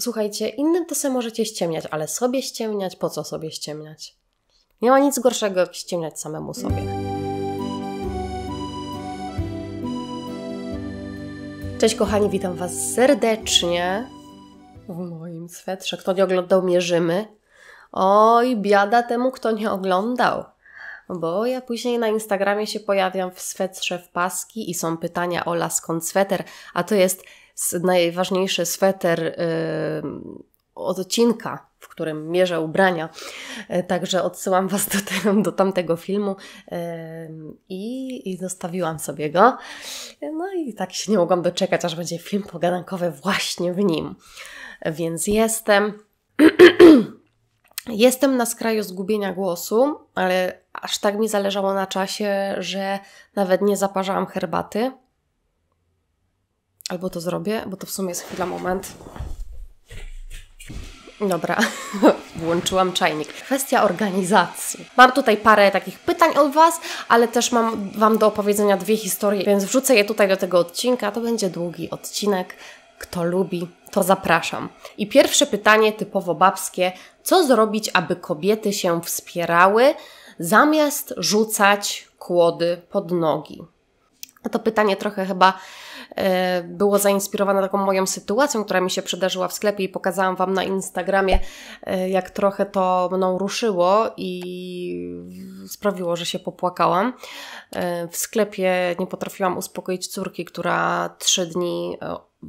słuchajcie, innym to sobie możecie ściemniać, ale sobie ściemniać, po co sobie ściemniać? Nie ma nic gorszego, jak ściemniać samemu sobie. Cześć kochani, witam Was serdecznie w moim swetrze. Kto nie oglądał Mierzymy? Oj, biada temu, kto nie oglądał. Bo ja później na Instagramie się pojawiam w swetrze w paski i są pytania o skąd sweter, a to jest najważniejszy sweter yy, odcinka, w którym mierzę ubrania. Yy, także odsyłam Was do, tego, do tamtego filmu yy, i, i zostawiłam sobie go. No i tak się nie mogłam doczekać, aż będzie film pogadankowy właśnie w nim. Więc jestem. Jestem na skraju zgubienia głosu, ale aż tak mi zależało na czasie, że nawet nie zaparzałam herbaty. Albo to zrobię, bo to w sumie jest chwila, moment. Dobra, włączyłam czajnik. Kwestia organizacji. Mam tutaj parę takich pytań od Was, ale też mam Wam do opowiedzenia dwie historie, więc wrzucę je tutaj do tego odcinka. To będzie długi odcinek. Kto lubi, to zapraszam. I pierwsze pytanie, typowo babskie: co zrobić, aby kobiety się wspierały, zamiast rzucać kłody pod nogi? To pytanie trochę chyba było zainspirowane taką moją sytuacją, która mi się przydarzyła w sklepie i pokazałam Wam na Instagramie, e, jak trochę to mną ruszyło i sprawiło, że się popłakałam. E, w sklepie nie potrafiłam uspokoić córki, która trzy dni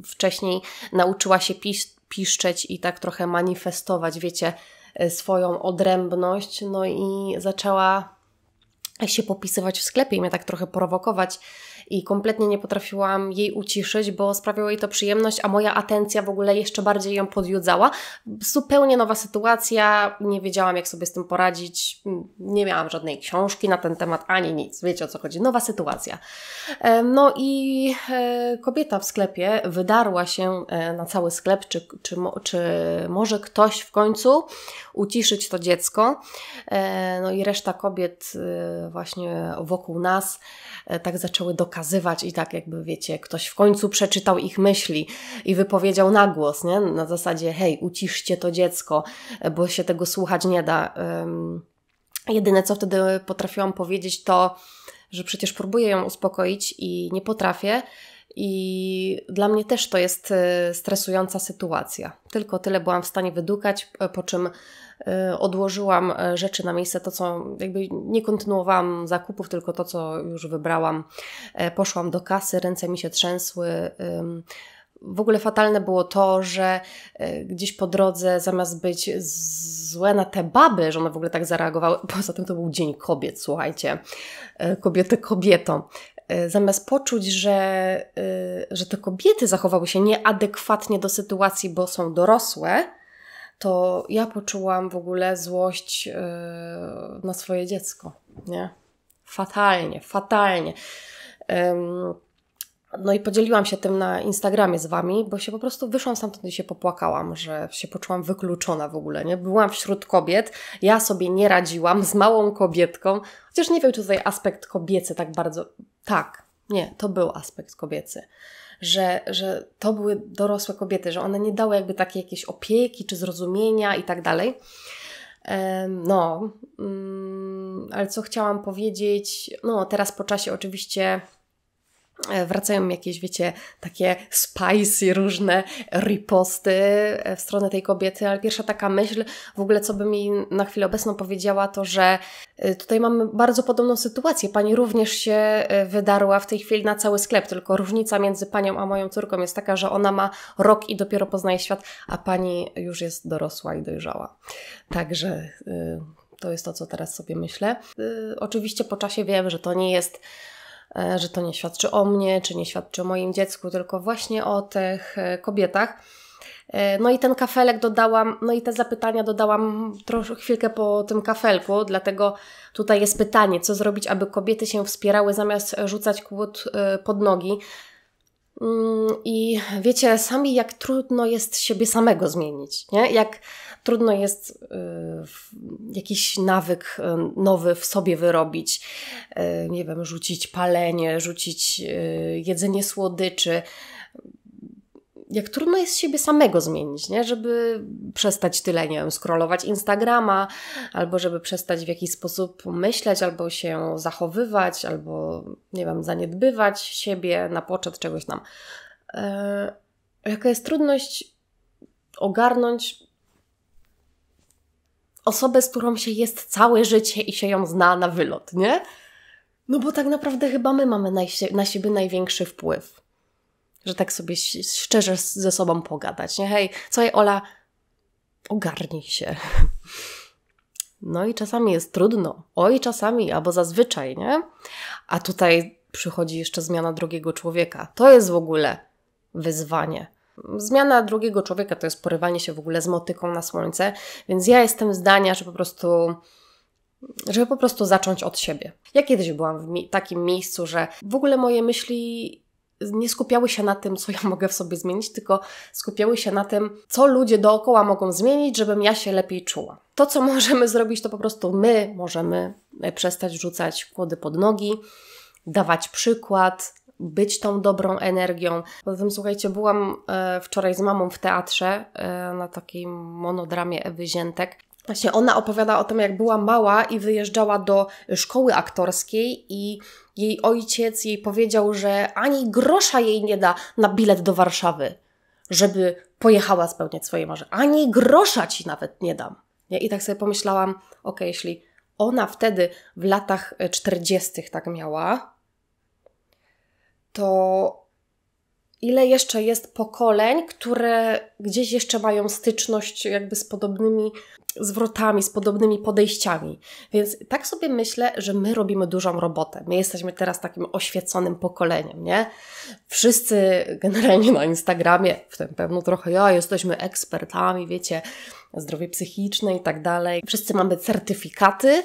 wcześniej nauczyła się pisz piszczeć i tak trochę manifestować, wiecie, swoją odrębność, no i zaczęła się popisywać w sklepie i mnie tak trochę prowokować i kompletnie nie potrafiłam jej uciszyć, bo sprawiało jej to przyjemność, a moja atencja w ogóle jeszcze bardziej ją podjudzała. Zupełnie nowa sytuacja, nie wiedziałam jak sobie z tym poradzić, nie miałam żadnej książki na ten temat, ani nic, wiecie o co chodzi, nowa sytuacja. No i e, kobieta w sklepie wydarła się e, na cały sklep, czy, czy, czy może ktoś w końcu uciszyć to dziecko. E, no i reszta kobiet właśnie wokół nas tak zaczęły dokazać, pokazywać i tak jakby wiecie, ktoś w końcu przeczytał ich myśli i wypowiedział na głos, nie? Na zasadzie hej, uciszcie to dziecko, bo się tego słuchać nie da. Um, jedyne co wtedy potrafiłam powiedzieć to, że przecież próbuję ją uspokoić i nie potrafię. I dla mnie też to jest e, stresująca sytuacja. Tylko tyle byłam w stanie wydukać, po czym odłożyłam e, rzeczy na miejsce, to co jakby nie kontynuowałam zakupów, tylko to co już wybrałam. E, poszłam do kasy, ręce mi się trzęsły. W ogóle fatalne było to, że e, gdzieś po drodze, zamiast być złe na te baby, że one w ogóle tak zareagowały, poza tym to był Dzień Kobiet, słuchajcie, kobiety kobietom, zamiast poczuć, że, że te kobiety zachowały się nieadekwatnie do sytuacji, bo są dorosłe, to ja poczułam w ogóle złość yy, na swoje dziecko. Nie? Fatalnie, fatalnie. no i podzieliłam się tym na Instagramie z Wami, bo się po prostu wyszłam stamtąd i się popłakałam, że się poczułam wykluczona w ogóle, nie? Byłam wśród kobiet, ja sobie nie radziłam z małą kobietką, chociaż nie wiem, czy tutaj aspekt kobiecy tak bardzo... Tak, nie, to był aspekt kobiecy że, że to były dorosłe kobiety, że one nie dały jakby takiej jakiejś opieki czy zrozumienia i tak dalej. No, mm, ale co chciałam powiedzieć, no teraz po czasie oczywiście wracają jakieś, wiecie, takie spicy, różne riposty e, w stronę tej kobiety, ale pierwsza taka myśl, w ogóle co by mi na chwilę obecną powiedziała, to że e, tutaj mamy bardzo podobną sytuację. Pani również się wydarła w tej chwili na cały sklep, tylko różnica między panią a moją córką jest taka, że ona ma rok i dopiero poznaje świat, a pani już jest dorosła i dojrzała. Także to jest to, co teraz sobie myślę. Oczywiście po czasie wiem, że to nie jest E, że to nie świadczy o mnie, czy nie świadczy o moim dziecku, tylko właśnie o tych e, kobietach. E, no i ten kafelek dodałam, no i te zapytania dodałam troszkę chwilkę po tym kafelku, dlatego tutaj jest pytanie, co zrobić, aby kobiety się wspierały zamiast rzucać kłód pod nogi. Mm, I wiecie sami, jak trudno jest siebie samego zmienić, nie? Jak trudno jest y, jakiś nawyk y, nowy w sobie wyrobić, y, nie wiem, rzucić palenie, rzucić jedzenie słodyczy. jak trudno jest siebie samego zmienić, nie? Żeby przestać tyle, nie wiem, scrollować Instagrama, albo żeby przestać w jakiś sposób myśleć, albo się zachowywać, albo, nie wiem, zaniedbywać siebie na poczet czegoś tam. Eee, jaka jest trudność ogarnąć osobę, z którą się jest całe życie i się ją zna na wylot, nie? No bo tak naprawdę chyba my mamy na, na siebie największy wpływ. Że tak sobie szczerze ze sobą pogadać, nie? Hej, słuchaj Ola, ogarnij się. No i czasami jest trudno. Oj, czasami, albo zazwyczaj, nie? A tutaj przychodzi jeszcze zmiana drugiego człowieka. To jest w ogóle wyzwanie. Zmiana drugiego człowieka to jest porywanie się w ogóle z motyką na słońce, więc ja jestem zdania, że po prostu żeby po prostu zacząć od siebie. Ja kiedyś byłam w mi takim miejscu, że w ogóle moje myśli nie skupiały się na tym, co ja mogę w sobie zmienić, tylko skupiały się na tym, co ludzie dookoła mogą zmienić, żebym ja się lepiej czuła. To, co możemy zrobić, to po prostu my możemy przestać rzucać kłody pod nogi, dawać przykład, być tą dobrą energią. Poza tym, słuchajcie, byłam e, wczoraj z mamą w teatrze e, na takiej monodramie Ewy Ziętek. Właśnie ona opowiada o tym, jak była mała i wyjeżdżała do szkoły aktorskiej i jej ojciec jej powiedział, że ani grosza jej nie da na bilet do Warszawy, żeby pojechała spełniać swoje marzenia. Ani grosza ci nawet nie dam. I tak sobie pomyślałam, ok, jeśli ona wtedy w latach 40. tak miała, to ile jeszcze jest pokoleń, które gdzieś jeszcze mają styczność jakby z podobnymi zwrotami, z podobnymi podejściami. Więc tak sobie myślę, że my robimy dużą robotę. My jesteśmy teraz takim oświeconym pokoleniem, nie? Wszyscy generalnie na Instagramie, w tym pewno trochę ja, jesteśmy ekspertami, wiecie, zdrowie psychiczne i tak dalej. Wszyscy mamy certyfikaty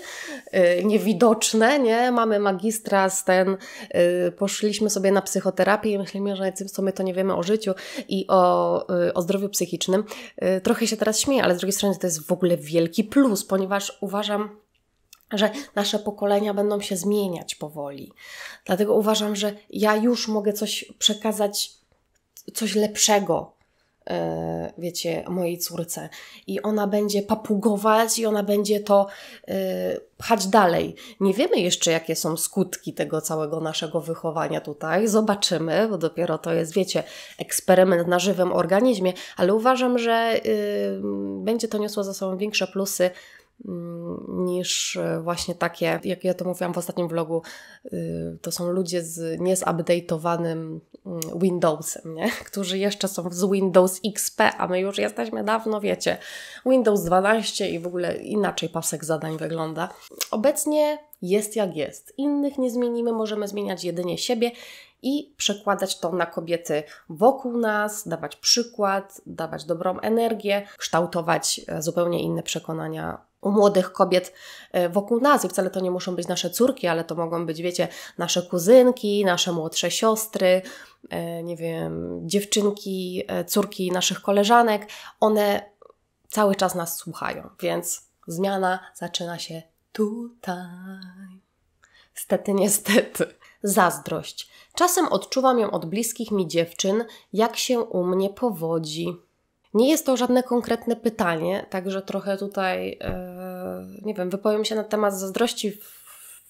yy, niewidoczne, nie? Mamy magistra z ten, yy, poszliśmy sobie na psychoterapię i myślimy, że co my to nie wiemy o życiu i o, yy, o zdrowiu psychicznym. Y, trochę się teraz śmieję, ale z drugiej strony to jest w ogóle wielki plus, ponieważ uważam, że nasze pokolenia będą się zmieniać powoli. Dlatego uważam, że ja już mogę coś przekazać, coś lepszego wiecie, mojej córce. I ona będzie papugować i ona będzie to e, pchać dalej. Nie wiemy jeszcze, jakie są skutki tego całego naszego wychowania tutaj. Zobaczymy, bo dopiero to jest, wiecie, eksperyment na żywym organizmie, ale uważam, że y, będzie to niosło za sobą większe plusy niż e, właśnie takie, jak ja to mówiłam w ostatnim vlogu, y, to są ludzie z niezupdate'owanym mm, Windowsem, nie? którzy jeszcze są z Windows XP, a my już jesteśmy dawno, wiecie, Windows 12 i w ogóle inaczej pasek zadań wygląda. Obecnie jest jak jest. Innych nie zmienimy, możemy zmieniać jedynie siebie i przekładać to na kobiety wokół nas, dawać przykład, dawać dobrą energię, kształtować e, zupełnie inne przekonania u młodych kobiet e, wokół nas. I wcale to nie muszą być nasze córki, ale to mogą być, wiecie, nasze kuzynki, nasze młodsze siostry, e, nie wiem, dziewczynki, córki naszych koleżanek. One cały czas nas słuchają, więc zmiana zaczyna się tutaj. Stety, niestety. Zazdrość. Czasem odczuwam ją od bliskich mi dziewczyn, jak się u mnie powodzi. Nie jest to żadne konkretne pytanie, także trochę tutaj, e, nie wiem, wypowiem się na temat zazdrości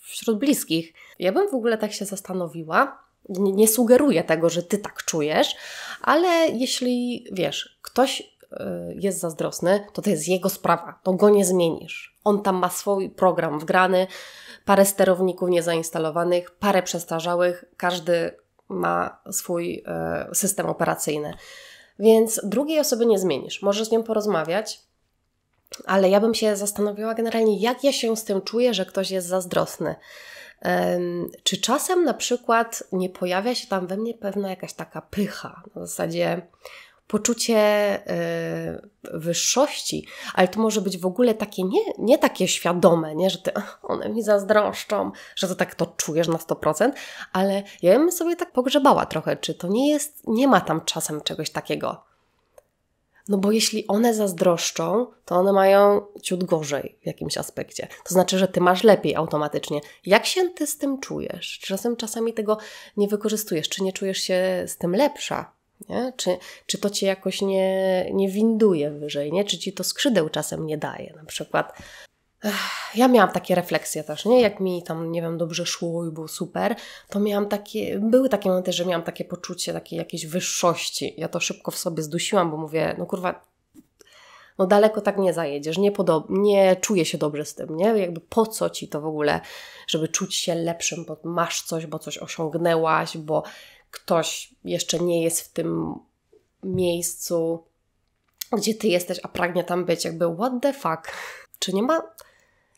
wśród bliskich. Ja bym w ogóle tak się zastanowiła. Nie, nie sugeruję tego, że ty tak czujesz, ale jeśli wiesz, ktoś e, jest zazdrosny, to to jest jego sprawa, to go nie zmienisz. On tam ma swój program wgrany, parę sterowników niezainstalowanych, parę przestarzałych, każdy ma swój e, system operacyjny. Więc drugiej osoby nie zmienisz. Możesz z nią porozmawiać, ale ja bym się zastanowiła generalnie, jak ja się z tym czuję, że ktoś jest zazdrosny. Czy czasem na przykład nie pojawia się tam we mnie pewna jakaś taka pycha, na zasadzie poczucie y, wyższości, ale to może być w ogóle takie nie, nie takie świadome, nie, że ty, one mi zazdroszczą, że to tak to czujesz na 100%, ale ja bym sobie tak pogrzebała trochę, czy to nie jest, nie ma tam czasem czegoś takiego. No bo jeśli one zazdroszczą, to one mają ciut gorzej w jakimś aspekcie. To znaczy, że ty masz lepiej automatycznie. Jak się ty z tym czujesz? Czy czasem czasami tego nie wykorzystujesz? Czy nie czujesz się z tym lepsza? Nie? Czy, czy to cię jakoś nie, nie winduje wyżej, nie? czy ci to skrzydeł czasem nie daje? Na przykład ja miałam takie refleksje też, nie? Jak mi tam, nie wiem, dobrze szło i było super, to miałam takie, były takie momenty, że miałam takie poczucie takiej jakiejś wyższości. Ja to szybko w sobie zdusiłam, bo mówię, no kurwa, no daleko tak nie zajedziesz, nie, podob- nie czuję się dobrze z tym, nie? Jakby po co ci to w ogóle, żeby czuć się lepszym, bo masz coś, bo coś osiągnęłaś, bo ktoś jeszcze nie jest w tym miejscu, gdzie ty jesteś, a pragnie tam być. Jakby what the fuck? Czy nie ma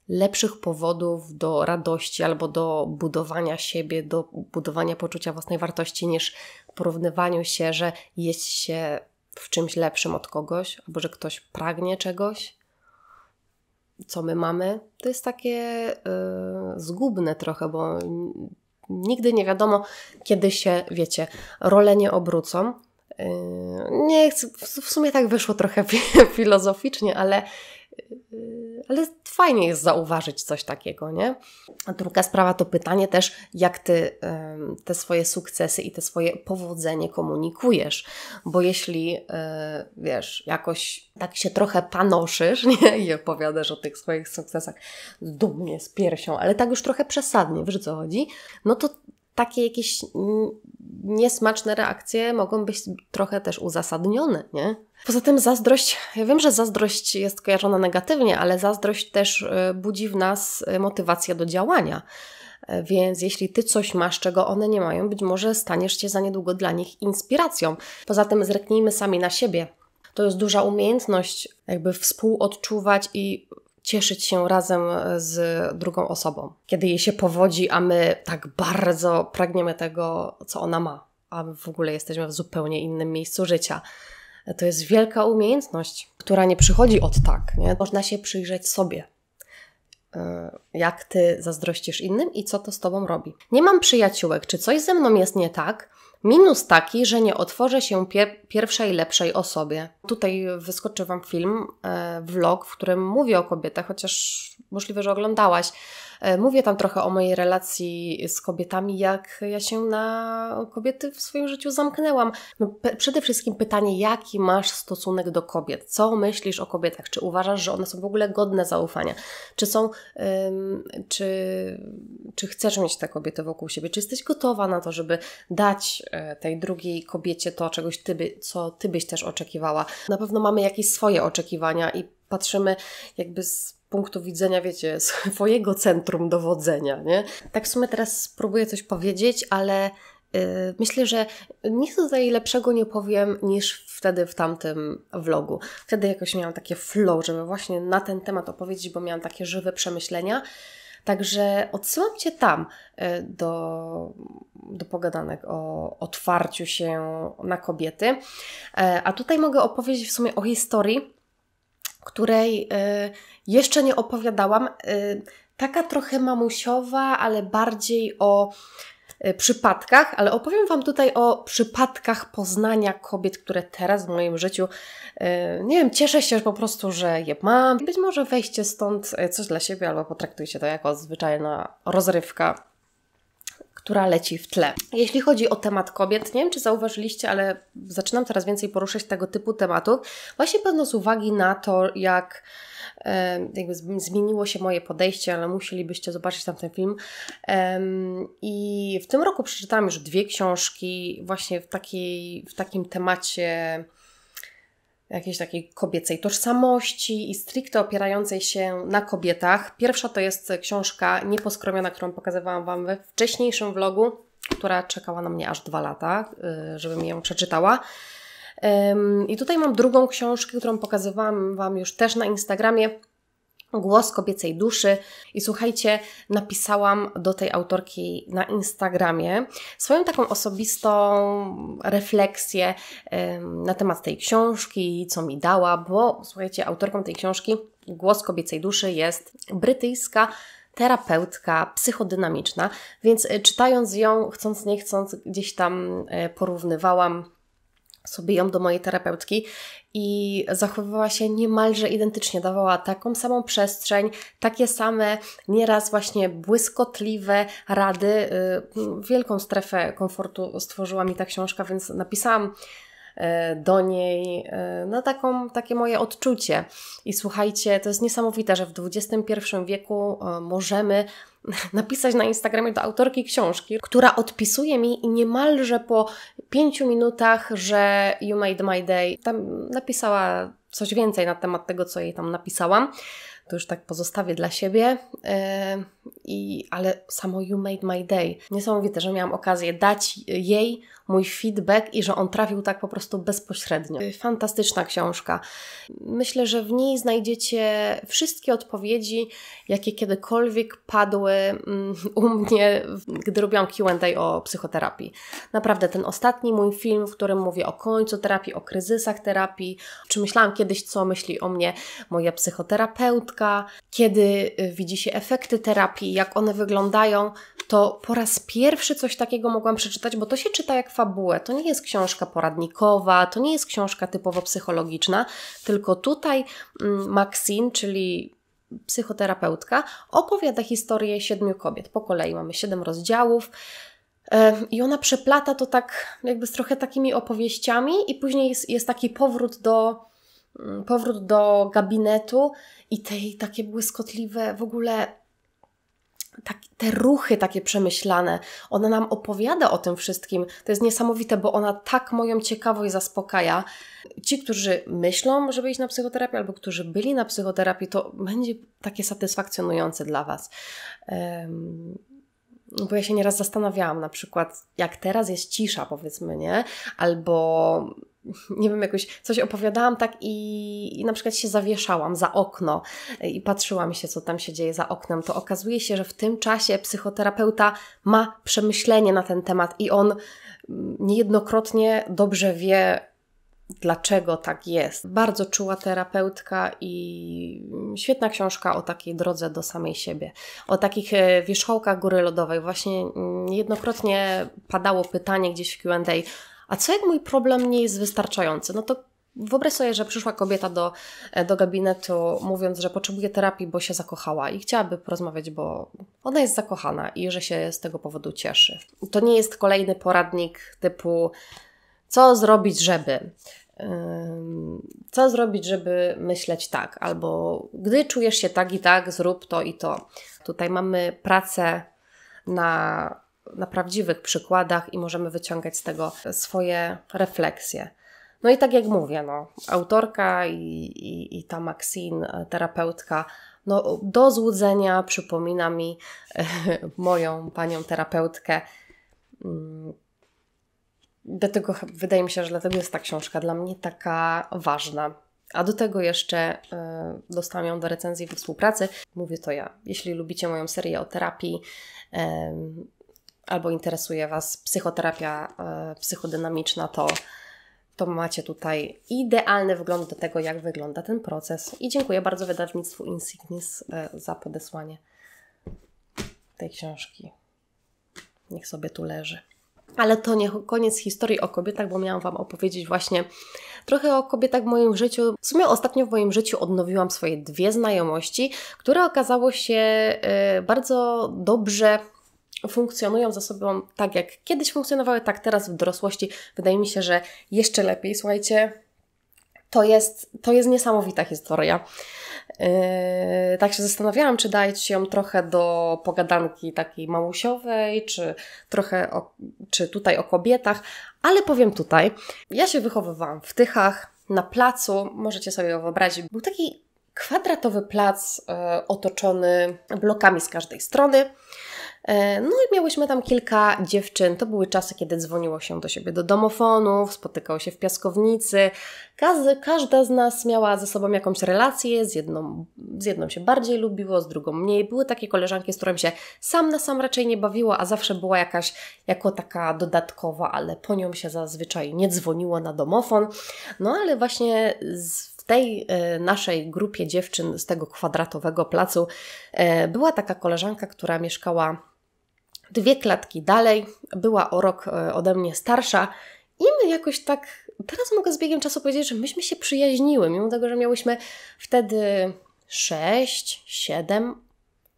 lepszych powodów do radości albo do budowania siebie, do budowania poczucia własnej wartości niż porównywaniu się, że jest się w czymś lepszym od kogoś, albo że ktoś pragnie czegoś, co my mamy, to jest takie yy, zgubne trochę, bo nigdy nie wiadomo, kiedy się, wiecie, role nie obrócą. Yy, nie chcę, w sumie tak wyszło trochę filozoficznie, ale ale fajnie jest zauważyć coś takiego, nie? A druga sprawa to pytanie też, jak ty te swoje sukcesy i te swoje powodzenie komunikujesz. Bo jeśli, yy, wiesz, jakoś tak się trochę panoszysz, nie? I opowiadasz o tych swoich sukcesach dumnie, z piersią, ale tak już trochę przesadnie, wiesz co chodzi? No to takie jakieś niesmaczne reakcje mogą być trochę też uzasadnione, nie? Poza tym zazdrość, ja wiem, że zazdrość jest kojarzona negatywnie, ale zazdrość też y, budzi w nas y, motywację do działania. E, więc jeśli ty coś masz, czego one nie mają, być może staniesz się za niedługo dla nich inspiracją. Poza tym zreknijmy sami na siebie. To jest duża umiejętność, jakby współodczuwać i cieszyć się razem z drugą osobą. Kiedy jej się powodzi, a my tak bardzo pragniemy tego, co ona ma, a w ogóle jesteśmy w zupełnie innym miejscu życia. To jest wielka umiejętność, która nie przychodzi od tak. Nie? Można się przyjrzeć sobie, e, jak ty zazdrościsz innym i co to z tobą robi. Nie mam przyjaciółek, czy coś ze mną jest nie tak? Minus taki, że nie otworzę się pier pierwszej, lepszej osobie. Tutaj wyskoczy Wam film, e, vlog, w którym mówię o kobietach, chociaż możliwe, że oglądałaś. E, mówię tam trochę o mojej relacji z kobietami, jak ja się na kobiety w swoim życiu zamknęłam. No, przede wszystkim pytanie, jaki masz stosunek do kobiet? Co myślisz o kobietach? Czy uważasz, że one są w ogóle godne zaufania? Czy są, ym, czy, czy chcesz mieć te kobiety wokół siebie? Czy jesteś gotowa na to, żeby dać y, tej drugiej kobiecie to, czegoś ty by, co ty byś też oczekiwała? Na pewno mamy jakieś swoje oczekiwania i patrzymy jakby z punktu widzenia, wiecie, swojego centrum dowodzenia, nie? Tak w sumie teraz spróbuję coś powiedzieć, ale yy, myślę, że nic tutaj lepszego nie powiem niż wtedy w tamtym vlogu. Wtedy jakoś miałam takie flow, żeby właśnie na ten temat opowiedzieć, bo miałam takie żywe przemyślenia. Także odsyłam Cię tam y, do, do pogadanek o otwarciu się na kobiety. E, a tutaj mogę opowiedzieć w sumie o historii, której y, jeszcze nie opowiadałam. Y, taka trochę mamusiowa, ale bardziej o y, przypadkach, ale opowiem Wam tutaj o przypadkach poznania kobiet, które teraz w moim życiu, nie wiem, cieszę się po prostu, że je mam. Być może wejście stąd coś dla siebie, albo potraktujcie to jako zwyczajna rozrywka która leci w tle. Jeśli chodzi o temat kobiet, nie wiem czy zauważyliście, ale zaczynam coraz więcej poruszać tego typu tematów, właśnie pewno z uwagi na to, jak jakby zmieniło się moje podejście, ale musielibyście zobaczyć tam ten film. I w tym roku przeczytałam już dwie książki właśnie w, takiej, w takim temacie jakiejś takiej kobiecej tożsamości i stricte opierającej się na kobietach. Pierwsza to jest książka Nieposkromiona, którą pokazywałam Wam we wcześniejszym vlogu, która czekała na mnie aż dwa lata, y, żebym ją przeczytała. I tutaj mam drugą książkę, którą pokazywałam Wam już też na Instagramie. Głos kobiecej duszy. I słuchajcie, napisałam do tej autorki na Instagramie swoją taką osobistą refleksję na temat tej książki, co mi dała, bo słuchajcie, autorką tej książki Głos kobiecej duszy jest brytyjska terapeutka psychodynamiczna, więc e, czytając ją, chcąc nie chcąc, gdzieś tam e, porównywałam sobie ją do mojej terapeutki i zachowywała się niemalże identycznie, dawała taką samą przestrzeń, takie same, nieraz właśnie błyskotliwe rady. Y, wielką strefę komfortu stworzyła mi ta książka, więc napisałam do niej, e, no taką, takie moje odczucie. I słuchajcie, to jest niesamowite, że w XXI wieku e, możemy napisać na Instagramie do autorki książki, która odpisuje mi niemalże po pięciu minutach, że you made my day. Tam napisała coś więcej na temat tego, co jej tam napisałam to już tak pozostawię dla siebie. Yy, i, ale samo You Made My Day. Niesamowite, że miałam okazję dać jej mój feedback i że on trafił tak po prostu bezpośrednio. Fantastyczna książka. Myślę, że w niej znajdziecie wszystkie odpowiedzi, jakie kiedykolwiek padły mm, u mnie, gdy robiłam QA o psychoterapii. Naprawdę, ten ostatni mój film, w którym mówię o końcu terapii, o kryzysach terapii, czy myślałam kiedyś, co myśli o mnie moja psychoterapeutka, kiedy y, widzi się efekty terapii, jak one wyglądają, to po raz pierwszy coś takiego mogłam przeczytać, bo to się czyta jak fabułę. To nie jest książka poradnikowa, to nie jest książka typowo psychologiczna, tylko tutaj mm, Maxine, czyli psychoterapeutka, opowiada historię siedmiu kobiet. Po kolei mamy siedem rozdziałów. I ona przeplata to tak, jakby z trochę takimi opowieściami, i później jest, jest taki powrót do, powrót do gabinetu i tej takie błyskotliwe w ogóle tak, te ruchy takie przemyślane, ona nam opowiada o tym wszystkim. To jest niesamowite, bo ona tak moją ciekawość zaspokaja. Ci, którzy myślą, żeby iść na psychoterapię, albo którzy byli na psychoterapii, to będzie takie satysfakcjonujące dla Was. Um, bo ja się nieraz zastanawiałam, na przykład, jak teraz jest cisza, powiedzmy, nie? Albo nie wiem, jakoś coś opowiadałam tak i, i na przykład się zawieszałam za okno i patrzyłam się, co tam się dzieje za oknem, to okazuje się, że w tym czasie psychoterapeuta ma przemyślenie na ten temat i on niejednokrotnie dobrze wie, dlaczego tak jest. Bardzo czuła terapeutka i świetna książka o takiej drodze do samej siebie. O takich e, wierzchołkach góry lodowej. Właśnie niejednokrotnie padało pytanie gdzieś w Q&A, a co jak mój problem nie jest wystarczający? No to Wyobraź sobie, że przyszła kobieta do, e, do gabinetu, mówiąc, że potrzebuje terapii, bo się zakochała i chciałaby porozmawiać, bo ona jest zakochana i że się z tego powodu cieszy. To nie jest kolejny poradnik typu co zrobić, żeby. Co zrobić, żeby myśleć tak, albo gdy czujesz się tak i tak, zrób to i to. Tutaj mamy pracę na, na prawdziwych przykładach i możemy wyciągać z tego swoje refleksje. No i tak jak mówię, no, autorka i, i, i ta Maxine, terapeutka, no, do złudzenia przypomina mi moją panią terapeutkę Dlatego wydaje mi się, że dlatego jest ta książka dla mnie taka ważna. A do tego jeszcze y, dostałam ją do recenzji we współpracy. Mówię to ja. Jeśli lubicie moją serię o terapii y, albo interesuje Was psychoterapia y, psychodynamiczna, to, to macie tutaj idealny wgląd do tego, jak wygląda ten proces. I dziękuję bardzo wydawnictwu Insignis za podesłanie tej książki. Niech sobie tu leży. Ale to nie koniec historii o kobietach, bo miałam Wam opowiedzieć właśnie trochę o kobietach w moim życiu. W sumie ostatnio w moim życiu odnowiłam swoje dwie znajomości, które okazało się y, bardzo dobrze funkcjonują za sobą tak, jak kiedyś funkcjonowały, tak teraz w dorosłości. Wydaje mi się, że jeszcze lepiej. Słuchajcie, to jest, to jest niesamowita historia. Yy, tak się zastanawiałam, czy dać ją trochę do pogadanki takiej mamusiowej, czy trochę o, czy tutaj o kobietach, ale powiem tutaj. Ja się wychowywałam w Tychach, na placu, możecie sobie wyobrazić, był taki kwadratowy plac e, otoczony blokami z każdej strony. E, no i miałyśmy tam kilka dziewczyn. To były czasy, kiedy dzwoniło się do siebie do domofonów, spotykało się w piaskownicy. Każda z nas miała ze sobą jakąś relację, z jedną, z jedną się bardziej lubiło, z drugą mniej. Były takie koleżanki, z którym się sam na sam raczej nie bawiło, a zawsze była jakaś jako taka dodatkowa, ale po nią się zazwyczaj nie dzwoniło na domofon. No ale właśnie z tej e, naszej grupie dziewczyn z tego kwadratowego placu e, była taka koleżanka, która mieszkała dwie klatki dalej, była o rok e, ode mnie starsza i my jakoś tak, teraz mogę z biegiem czasu powiedzieć, że myśmy się przyjaźniły, mimo tego, że miałyśmy wtedy 6, 7,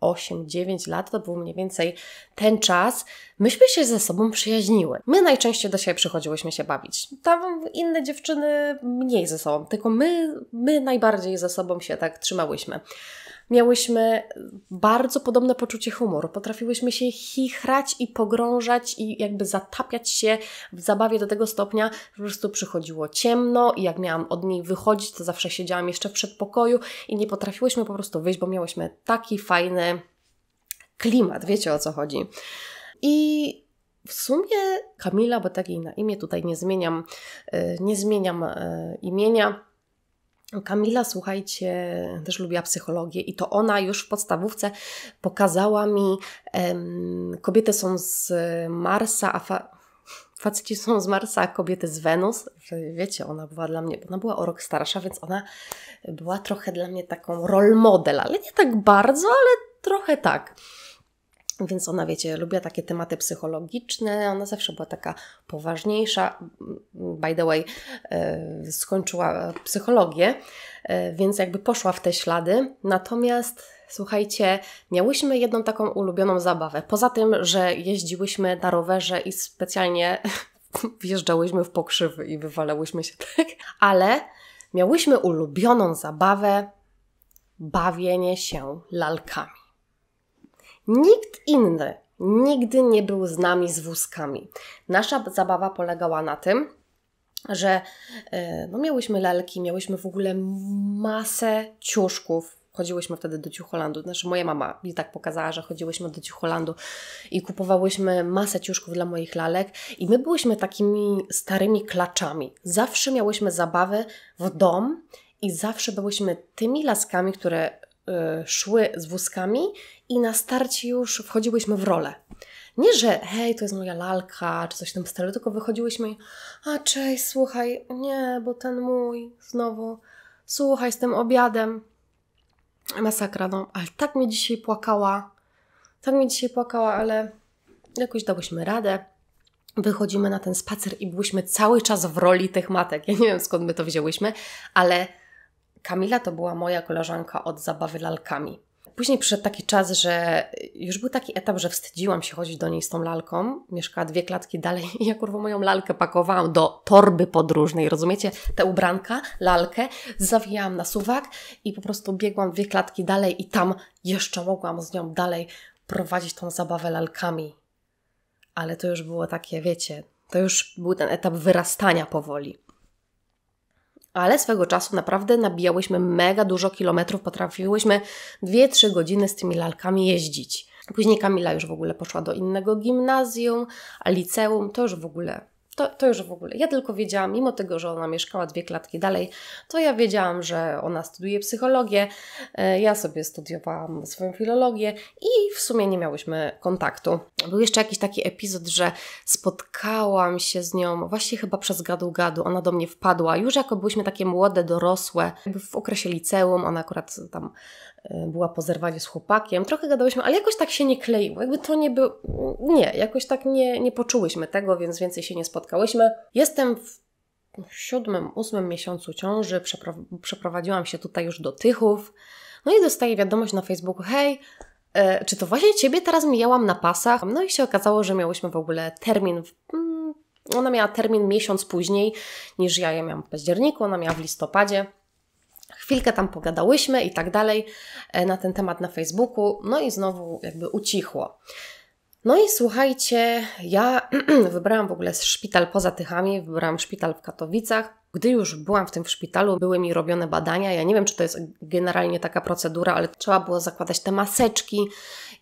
8, 9 lat, to był mniej więcej ten czas. myśmy się ze sobą przyjaźniły. My najczęściej do siebie przychodziłyśmy się bawić. Tam inne dziewczyny mniej ze sobą, tylko my, my najbardziej ze sobą się tak trzymałyśmy miałyśmy bardzo podobne poczucie humoru. Potrafiłyśmy się chichrać i pogrążać i jakby zatapiać się w zabawie do tego stopnia, że po prostu przychodziło ciemno i jak miałam od niej wychodzić, to zawsze siedziałam jeszcze w przedpokoju i nie potrafiłyśmy po prostu wyjść, bo miałyśmy taki fajny klimat, wiecie o co chodzi. I w sumie Kamila, bo tak jej na imię tutaj nie zmieniam, y, nie zmieniam y, imienia, Kamila, słuchajcie, też lubiła psychologię i to ona już w podstawówce pokazała mi, um, kobiety są z Marsa, a fa faceci są z Marsa, a kobiety z Wenus. Wiecie, ona była dla mnie, ona była o rok starsza, więc ona była trochę dla mnie taką role model, ale nie tak bardzo, ale trochę tak. Więc ona, wiecie, lubiła takie tematy psychologiczne, ona zawsze była taka poważniejsza. By the way, e, skończyła psychologię, e, więc jakby poszła w te ślady. Natomiast słuchajcie, miałyśmy jedną taką ulubioną zabawę. Poza tym, że jeździłyśmy na rowerze i specjalnie wjeżdżałyśmy w pokrzywy i wywalałyśmy się tak, ale miałyśmy ulubioną zabawę bawienie się lalkami. Nikt inny nigdy nie był z nami z wózkami. Nasza zabawa polegała na tym, że e, no, miałyśmy lalki, miałyśmy w ogóle masę ciuszków. Chodziłyśmy wtedy do Ciucholandu. Znaczy, moja mama mi tak pokazała, że chodziłyśmy do Ciucholandu i kupowałyśmy masę ciuszków dla moich lalek. I my byłyśmy takimi starymi klaczami. Zawsze miałyśmy zabawy w dom i zawsze byłyśmy tymi laskami, które szły z wózkami i na starcie już wchodziłyśmy w rolę. Nie, że hej, to jest moja lalka, czy coś w tym stylu, tylko wychodziłyśmy i a cześć, słuchaj, nie, bo ten mój, znowu, słuchaj, z tym obiadem. Masakra, no, ale tak mnie dzisiaj płakała, tak mnie dzisiaj płakała, ale jakoś dałyśmy radę. Wychodzimy na ten spacer i byłyśmy cały czas w roli tych matek. Ja nie wiem skąd my to wzięłyśmy, ale Kamila to była moja koleżanka od zabawy lalkami. Później przyszedł taki czas, że już był taki etap, że wstydziłam się chodzić do niej z tą lalką. Mieszkała dwie klatki dalej i ja kurwa moją lalkę pakowałam do torby podróżnej. Rozumiecie? Te ubranka, lalkę, zawijałam na suwak i po prostu biegłam dwie klatki dalej i tam jeszcze mogłam z nią dalej prowadzić tą zabawę lalkami. Ale to już było takie, wiecie, to już był ten etap wyrastania powoli ale swego czasu naprawdę nabijałyśmy mega dużo kilometrów, potrafiłyśmy 2-3 godziny z tymi lalkami jeździć. Później Kamila już w ogóle poszła do innego gimnazjum, a liceum to już w ogóle to, to już w ogóle. Ja tylko wiedziałam, mimo tego, że ona mieszkała dwie klatki dalej, to ja wiedziałam, że ona studiuje psychologię. E, ja sobie studiowałam swoją filologię i w sumie nie miałyśmy kontaktu. Był jeszcze jakiś taki epizod, że spotkałam się z nią właśnie chyba przez gadu-gadu. Ona do mnie wpadła, już jako byłyśmy takie młode, dorosłe, w okresie liceum. Ona akurat tam była po zerwaniu z chłopakiem. Trochę gadałyśmy, ale jakoś tak się nie kleiło. Jakby to nie był. Nie, jakoś tak nie, nie poczułyśmy tego, więc więcej się nie spotkałyśmy. Jestem w siódmym, ósmym miesiącu ciąży. Przeprowadziłam się tutaj już do Tychów. No i dostaję wiadomość na Facebooku: hej, e, czy to właśnie ciebie teraz mijałam na pasach? No i się okazało, że miałyśmy w ogóle termin. W, mm, ona miała termin miesiąc później niż ja. Ja miałam w październiku, ona miała w listopadzie. Chwilkę tam pogadałyśmy i tak dalej e, na ten temat na Facebooku, no i znowu jakby ucichło. No i słuchajcie, ja wybrałam w ogóle szpital poza Tychami, wybrałam szpital w Katowicach. Gdy już byłam w tym szpitalu, były mi robione badania. Ja nie wiem, czy to jest generalnie taka procedura, ale trzeba było zakładać te maseczki